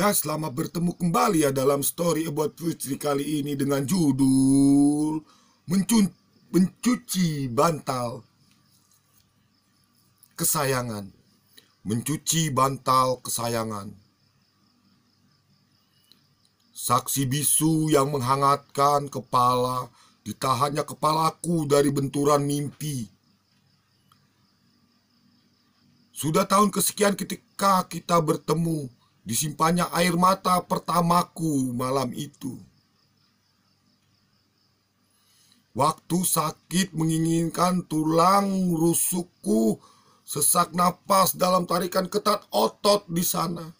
Ya, selamat bertemu kembali ya dalam story about Putri kali ini dengan judul Mencu- Mencuci Bantal Kesayangan. Mencuci bantal kesayangan. Saksi bisu yang menghangatkan kepala, ditahannya kepalaku dari benturan mimpi. Sudah tahun kesekian ketika kita bertemu, disimpannya air mata pertamaku malam itu. Waktu sakit menginginkan tulang rusukku, sesak napas dalam tarikan ketat otot di sana.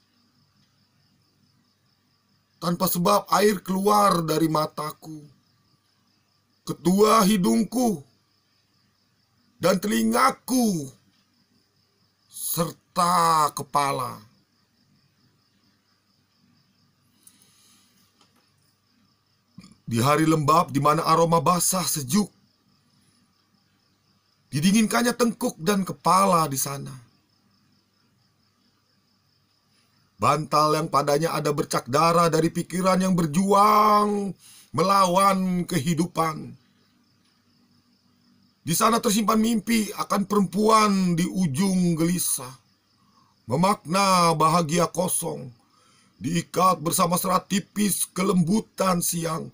Tanpa sebab air keluar dari mataku. Kedua hidungku dan telingaku serta kepala. Di hari lembab di mana aroma basah sejuk. Didinginkannya tengkuk dan kepala di sana. Bantal yang padanya ada bercak darah dari pikiran yang berjuang melawan kehidupan. Di sana tersimpan mimpi akan perempuan di ujung gelisah. Memakna bahagia kosong. Diikat bersama serat tipis kelembutan siang.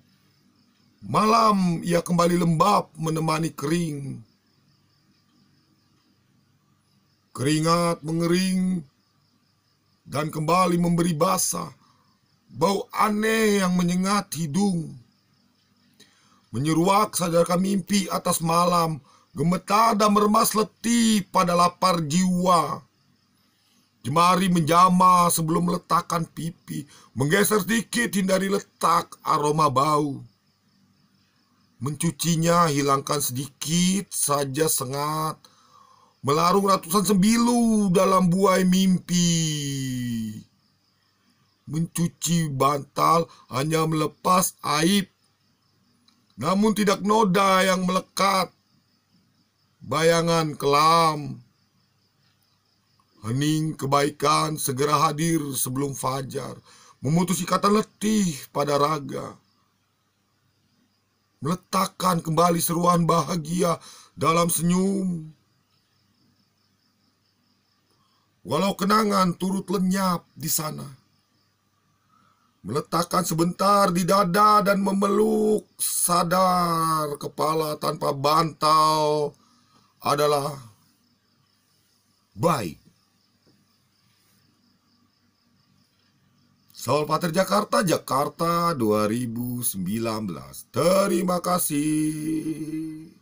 Malam ia kembali lembab menemani kering. Keringat mengering dan kembali memberi basah. Bau aneh yang menyengat hidung. Menyeruak sadarkan mimpi atas malam, gemetar dan meremas letih pada lapar jiwa. Jemari menjama sebelum meletakkan pipi, menggeser sedikit hindari letak aroma bau. Mencucinya hilangkan sedikit saja sengat, melarung ratusan sembilu dalam buai mimpi. Mencuci bantal hanya melepas aib namun tidak noda yang melekat. Bayangan kelam. Hening kebaikan segera hadir sebelum fajar, memutus ikatan letih pada raga. Meletakkan kembali seruan bahagia dalam senyum. Walau kenangan turut lenyap di sana meletakkan sebentar di dada dan memeluk sadar kepala tanpa bantal adalah baik. Saul Pater Jakarta, Jakarta 2019. Terima kasih.